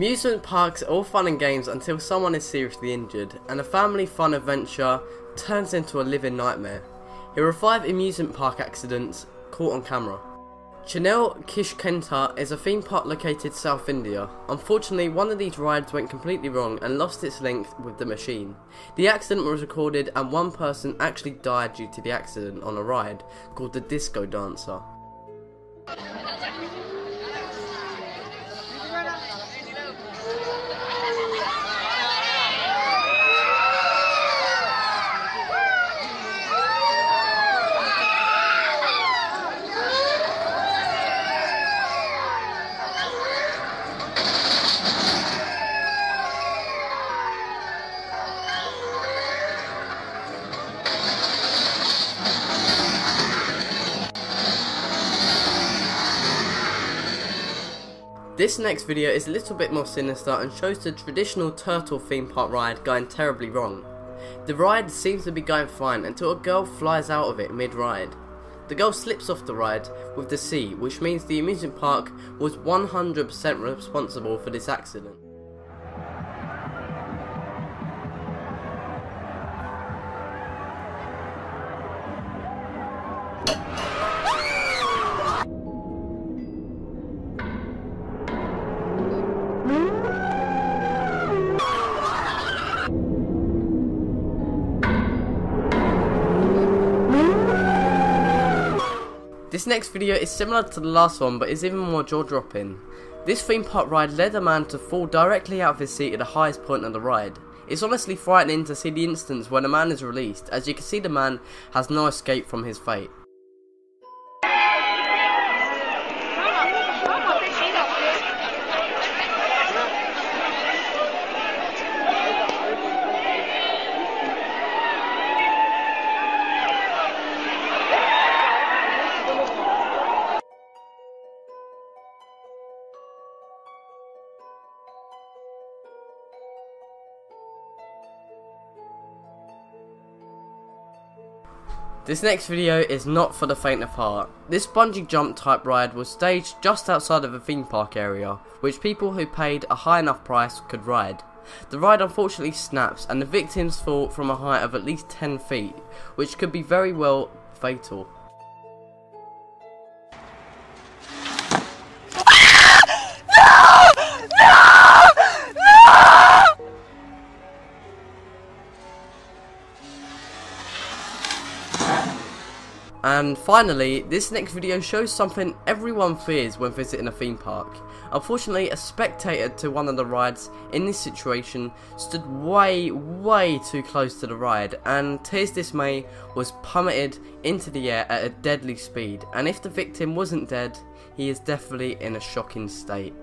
Amusement parks are all fun and games until someone is seriously injured, and a family fun adventure turns into a living nightmare. Here are 5 amusement park accidents caught on camera. Chennai Kishkinta is a theme park located South India. Unfortunately, one of these rides went completely wrong and lost its link with the machine. The accident was recorded and one person actually died due to the accident on a ride called the Disco Dancer. This next video is a little bit more sinister and shows the traditional turtle theme park ride going terribly wrong. The ride seems to be going fine until a girl flies out of it mid-ride. The girl slips off the ride with the sea, which means the amusement park was 100% responsible for this accident. This next video is similar to the last one but is even more jaw dropping. This theme park ride led a man to fall directly out of his seat at the highest point of the ride. It's honestly frightening to see the instance when a man is released as you can see the man has no escape from his fate. This next video is not for the faint of heart. This bungee jump type ride was staged just outside of a theme park area, which people who paid a high enough price could ride. The ride unfortunately snaps and the victims fall from a height of at least 10 feet, which could be very well fatal. And finally, this next video shows something everyone fears when visiting a theme park. Unfortunately, a spectator to one of the rides in this situation stood way, way too close to the ride and to his dismay was plummeted into the air at a deadly speed and if the victim wasn't dead, he is definitely in a shocking state.